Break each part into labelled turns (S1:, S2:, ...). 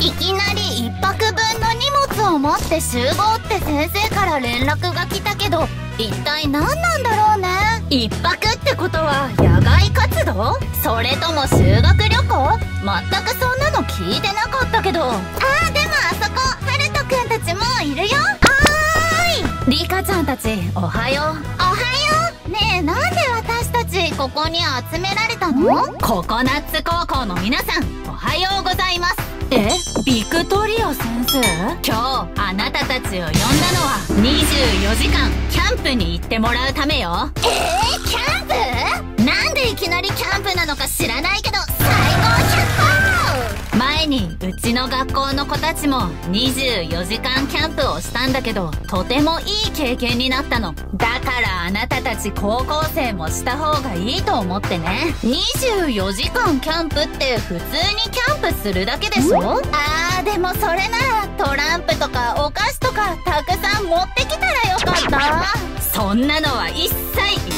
S1: いきなり一泊分の荷物を持って集合って先生から連絡が来たけど一体何なんだろうね？一泊ってことは野外活動？それとも修学旅行？全くそんなの聞いてなかったけど。あーでもあそこハルトくんたちもいるよ。はーい！リカちゃんたちおはようここに集められたの？ココナッツ高校の皆さんおはようございます。え？ビクトリア先生？今日あなたたちを呼んだのは24時間キャンプに行ってもらうためよ。えー、キャンプ？なんでいきなりキャンプなのか知らないけど最前にうちの学校の子たちも24時間キャンプをしたんだけどとてもいい経験になったの。だからあなたたち高校生もした方がいいと思ってね。24時間キャンプって普通にキャンプするだけでしょ？あーでもそれならトランプとかお菓子とかたくさん持ってきたらよかった。そんなのは一切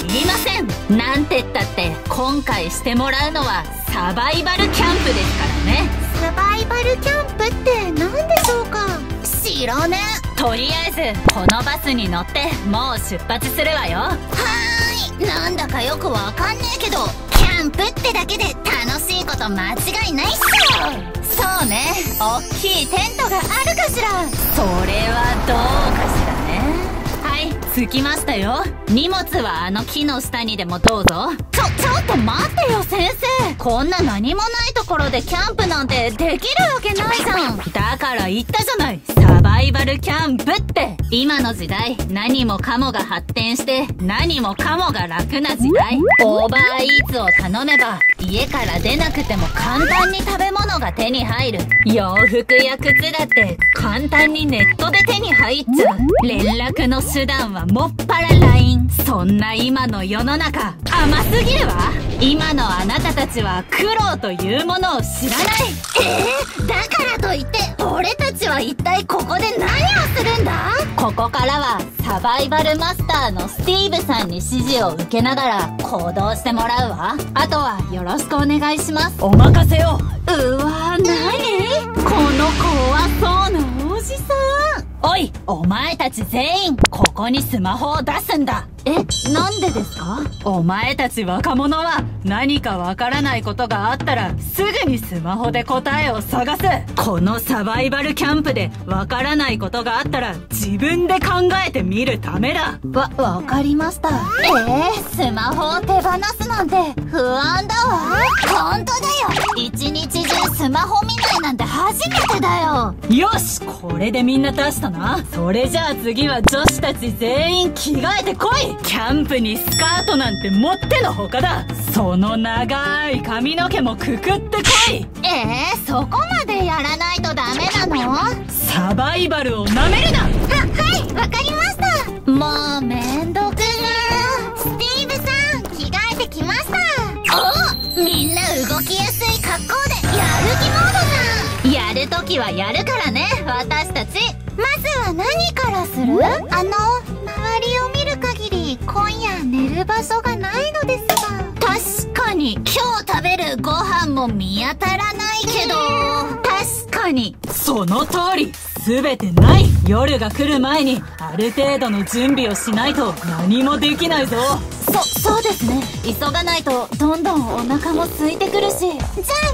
S1: いりません。なんてったって今回してもらうのはサバイバルキャンプですからね。バイバルキャンプって何でしょうか？知らねとりあえずこのバスに乗ってもう出発するわよ。はーい。なんだかよくわかんねえけどキャンプってだけで楽しいこと間違いないっしょそうね。おっきいテントがあるかしら。それはどうかしら着きましたよ。荷物はあの木の下にでもどうぞ。ちょちょっと待ってよ先生。こんな何もないところでキャンプなんてできるわけないじゃん。だから言ったじゃない。サバイバルキャンプって。今の時代何もかもが発展して何もかもが楽な時代。オーバーイーツを頼めば家から出なくても簡単に食べ物が手に入る。洋服や靴だって簡単にネットで手に入っちゃう。連絡の手段はもっぱら LINE そんな今の世の中甘すぎるわ。今のあなたたちは苦労というものを知らない。えー、だからといって俺たちは一体ここで何をするんだ？ここからはサバイバルマスターのスティーブさんに指示を受けながら行動してもらうわ。あとはよろしくお願いします。
S2: お任せを
S1: うわ何？この怖そうなおじさん。おいお前たち全員ここにスマホを出すんだえなんでですか？
S2: お前たち若者は何かわからないことがあったらすぐにスマホで答えを探すこのサバイバルキャンプでわからないことがあったら自分で考えてみるためだ。
S1: わ、わかりました。え？ー、スマホを手放すなんて不安だわ。本当だよ。一日中スマホ見なんて初めてだよ。
S2: よしこれでみんな出したな。それじゃあ次は女子たち全員着替えてこい。キャンプにスカートなんてもってのほかだ。その長い髪の毛もくくってこい。
S1: えー、そこまでやらないとダメなの？
S2: サバイバルをなめるな。
S1: は、はい、わかりました。もうめんどくんやるときはやるからね私たち。まずは何からする？あの周りを見る限り今夜寝る場所がないのですが。確かに今日食べるご飯も見当たらないけど。確かに。
S2: その通り。全てない夜が来る前にある程度の準備をしないと何もできないぞ
S1: そ、そうですね。急がないとどんどんお腹も空いてくるし。じゃあ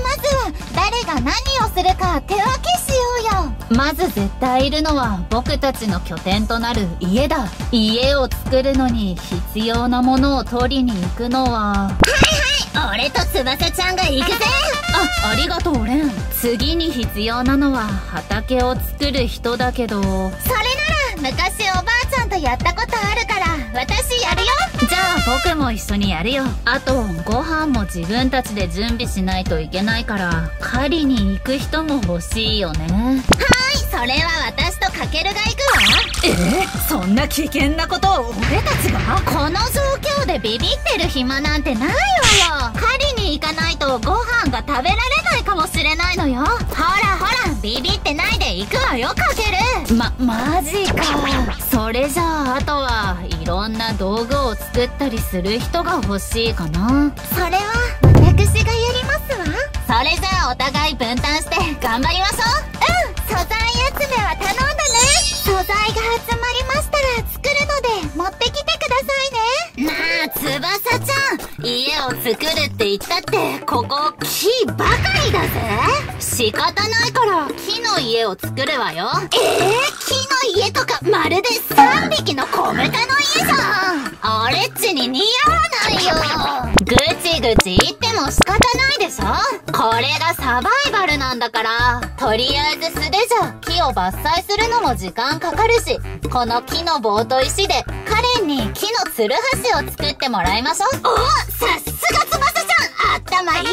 S1: まずは誰が何をするか手分けしようよ。まず絶対いるのは僕たちの拠点となる家だ。家を作るのに必要なものを取りに行くのは。はいはい。俺と翼ちゃんが行くぜ。あ、ありがとうレン。次に必要なのは畑を作る人だけど。それなら昔おばあちゃんとやったことあるから私やるよ。じゃあ僕も一緒にやるよ。あとご飯も自分たちで準備しないといけないから狩りに行く人も欲しいよね。はいそれは私とカケルが行くわ。
S2: え？そんな危険なことを俺たちが？
S1: この状況でビビってる暇なんてないわよ。狩りに行かないとご飯が食べられないかもしれないのよ。ほらほらビビってないで行くわよカケルま、マジかそれじゃああとはいろんな道具を作ったりする人が欲しいかな。それは私がやりますわ。それじゃあお互い分担して頑張りましょう。材集めは頼んだね。素材が集まりましたら作るので持ってきてくださいね。なあ翼ちゃん。家を作るって言ったってここ木ばかりだぜ。仕方ないから木の家を作るわよ。えー、木？の家とかまるで3匹の小豚の家じゃん。オレッチに似合わないよ。ぐちぐち言っても仕方ないでしょ。これがサバイバルなんだから。とりあえず素手じゃ木を伐採するのも時間かかるしこの木の棒と石でカレンに木のつるはしを作ってもらいましょう。おさすが翼ちゃん。頭いい。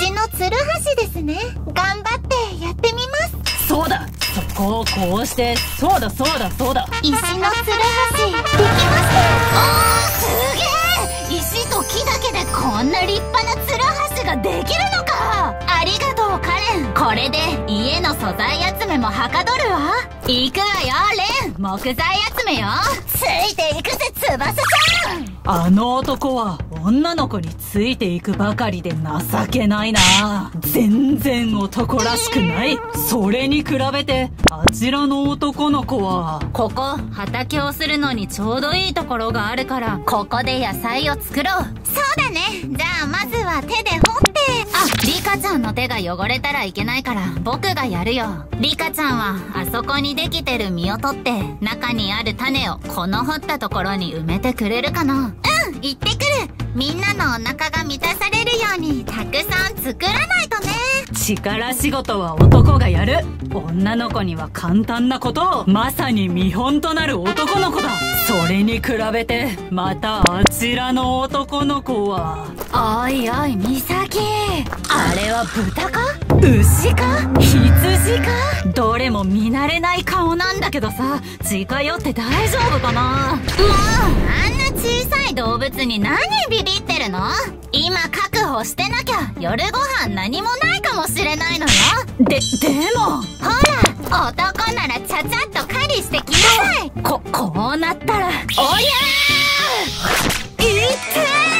S1: 石のつるはしですね。頑張ってやってみます。
S2: そうだ。そこをこうしてそうだそうだそうだ。
S1: 石のつるはしできました。おーすげえ石と木だけでこんな立派なつるはしができるのか。ありがとうカレン。これで家の素材集めもはかどるわ。行くわよレン。木材集めよ。ついていくぜ翼ちゃん。
S2: あの男は女の子についていくばかりで情けないな。全然男らしくない。それに比べてあちらの男の子は。
S1: ここ畑をするのにちょうどいいところがあるからここで野菜を作ろう。そうだね。じゃあまずは手で掘って。あリカちゃんの手が汚れたらいけないから僕がやるよ。リカちゃんはあそこにできてる実を取って中にある種をこの掘ったところに埋めてくれるかな。うん行ってくるみんなのお腹が満たされるようにたくさん作らないとね。
S2: 力仕事は男がやる。女の子には簡単なこと。をまさに見本となる男の子だ。それに比べてまたあちらの男の子は。
S1: おいおいミサキあれは豚か？
S2: 牛か？羊か？どれも見慣れない顔なんだけどさ。近寄って大丈夫かな？
S1: もうあんな小さい動物に何ビビってるの？今確保してなきゃ夜ご飯何もないかもしれないのよ。
S2: ででも。
S1: ほら男ならちゃちゃっと狩りしてきなさい。
S2: ここうなったら。
S1: おりゃー！いってー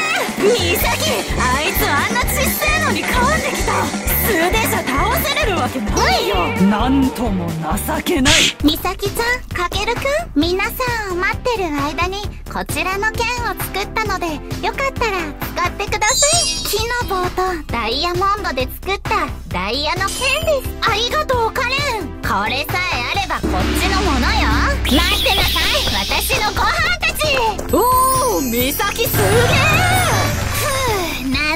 S1: ミサキ
S2: あいつあんなちっせえのに噛んできた素手じゃ倒せれるわけないよ。なんとも情けない。
S1: ミサキちゃんかけるくん皆さんを待ってる間にこちらの剣を作ったのでよかったら使ってください。木の棒とダイヤモンドで作ったダイヤの剣です。ありがとうカレン。これさえあればこっちのものよ。待ってなさい。私のご飯たち
S2: おお美咲すげ
S1: ふう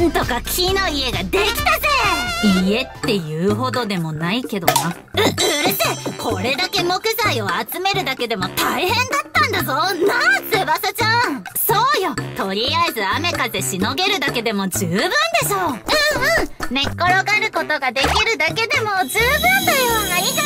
S1: なんとか木の家ができたぜ。
S2: え家って言うほどでもないけどな。
S1: う、うるせえ。これだけ木材を集めるだけでも大変だったんだぞ。なあ翼ちゃん。そうよ。とりあえず雨風しのげるだけでも十分でしょう。んうん。寝っ転がることができるだけでも十分だよ。ありがとう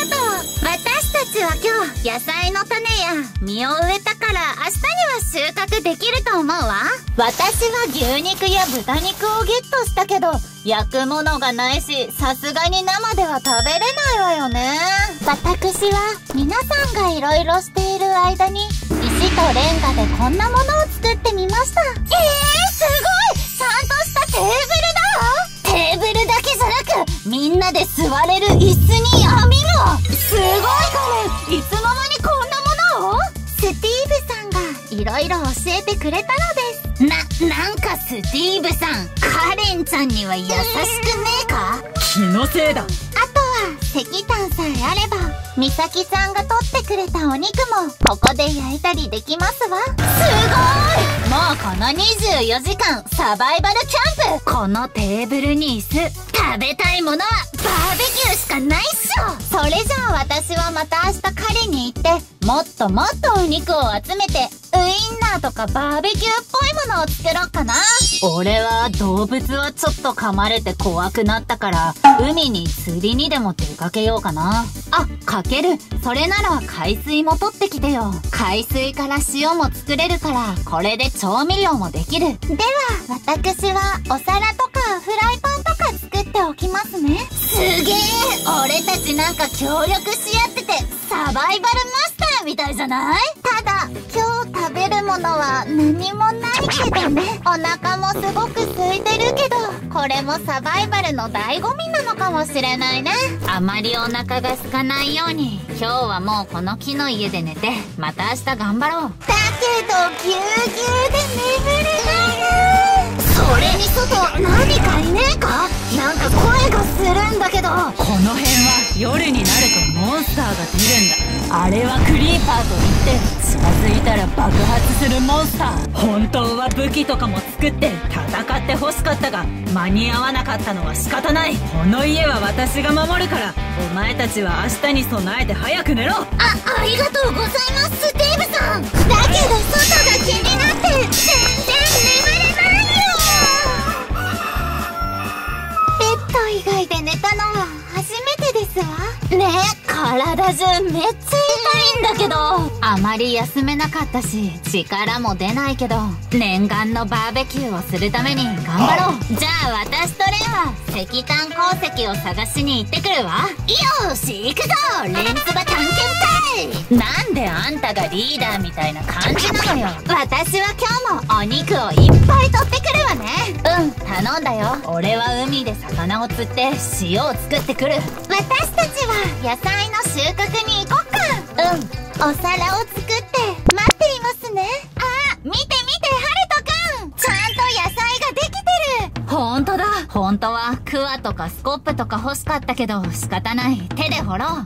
S1: 私たちは今日野菜の種や実を植えたから明日には収穫できると思うわ。私は牛肉や豚肉をゲットしたけど焼くものがないしさすがに生では食べれないわよね。私は皆さんがいろいろしている間に石とレンガでこんなものを作ってみました。えー、すごい！ちゃんとしたテーブルだテーブルみんなで座れる椅子に網もすごいカレンいつの間にこんなものを。スティーブさんがいろいろ教えてくれたのです。な、なんかスティーブさんカレンちゃんには優しくねえか？
S2: 気のせいだ
S1: 石炭さえあれば美咲さんが取ってくれたお肉もここで焼いたりできますわ。すごい！もうこの24時間サバイバルキャンプ。このテーブルに椅子食べたいものはバーベキューしかないっしょ。それじゃあ私はまた明日狩りに行ってもっともっとお肉を集めてウインナーとかバーベキューっぽいものを作ろうかな
S2: 俺は動物はちょっと噛まれて怖くなったから海に釣りにでも出かけようかな
S1: あ、かける。それなら海水も取ってきてよ。海水から塩も作れるから、これで調味料もできる。では、私はお皿とかフライパンとか作っておきますね。すげえ俺たちなんか協力し合ってて、サバイバルマスターみたいじゃない？ただ、ものは何もないけどね。お腹もすごく空いてるけどこれもサバイバルの醍醐味なのかもしれないね。あまりお腹が空かないように今日はもうこの木の家で寝てまた明日頑張ろう。だけどぎゅうぎゅうで眠れないそれに外何かいねえか？なんか声がするんだけど。
S2: この辺は夜になるとモンスターが出るあれはクリーパーといって近づいたら爆発するモンスター。本当は武器とかも作って戦って欲しかったが間に合わなかったのは仕方ない。この家は私が守るからお前たちは明日に備えて早く寝ろ。あ
S1: ありがとうございますデイブさん。り休めなかったし力も出ないけど念願のバーベキューをするために頑張ろう。じゃあ私とレンは石炭鉱石を探しに行ってくるわ。よし行くぞレンツバ探検隊。なんであんたがリーダーみたいな感じなのよ。私は今日もお肉をいっぱい取ってくるわね。うん頼んだよ。俺は海で魚を釣って塩を作ってくる。私たちは野菜の収穫に行こっか。うんお皿を作って待っていますね。あ見て見てハルトくん。ちゃんと野菜ができてる。
S2: ほんとだ。
S1: 本当はクワとかスコップとか欲しかったけど仕方ない。手で掘ろう。うん。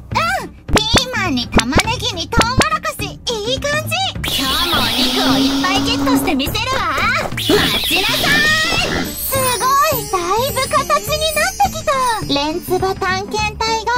S1: ピーマンに玉ねぎにトウモロコシ。いい感じ。今日もお肉をいっぱいゲットしてみせるわ。待ちなさい。すごいだいぶ形になってきた。レンツバ探検隊が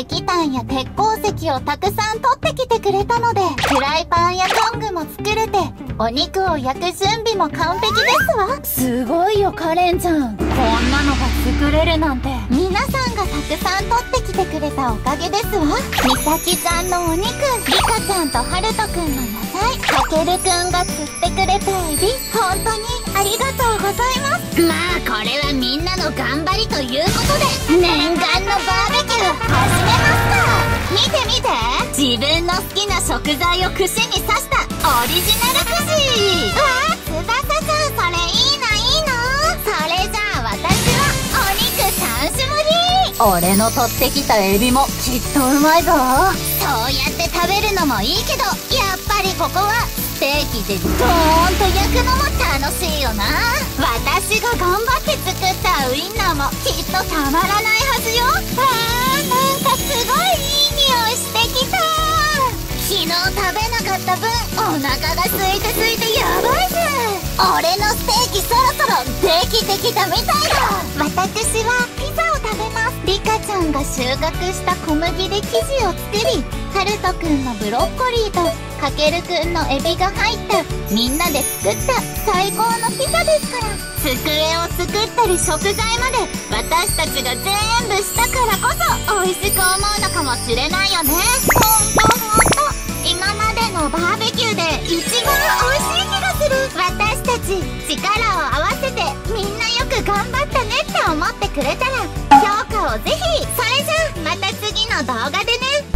S1: 石炭や鉄鉱石をたくさん取ってくれたのでフライパンやトングも作れてお肉を焼く準備も完璧ですわ。
S2: すごいよカレンちゃん。こんなのが作れるなんて
S1: 皆さんがたくさん取ってきてくれたおかげですわ。みさきちゃんのお肉リカちゃんとハルトくんの野菜たけるくんが釣ってくれたエビ本当にありがとうございます。まあこれはみんなの頑張りということで念願のバーベキュー始めますか見て見て自分の好きな食材を串に刺したオリジナル串わあ翼さんそれいいないいの。それじゃあ私はお肉3種盛り。
S2: 俺の取ってきたエビもきっとうまいぞ。
S1: そうやって食べるのもいいけどやっぱりここはステーキでドーンと焼くのも楽しいよな。私が頑張って作ったウインナーもきっとたまらないはずよ。あた分お腹が空いて空いてやばいぜ俺のステーキそろそろできてきたみたいだ私はピザを食べますリカちゃんが収穫した小麦で生地を作りハルトくんのブロッコリーとかけるくんのエビが入ったみんなで作った最高のピザですから机を作ったり食材まで私たちが全部したからこそ美味しく思うのかもしれないよね。のバーベキューで一番美味しい気がする。私たち力を合わせてみんなよく頑張ったねって思ってくれたら評価をぜひ。それじゃあまた次の動画でね。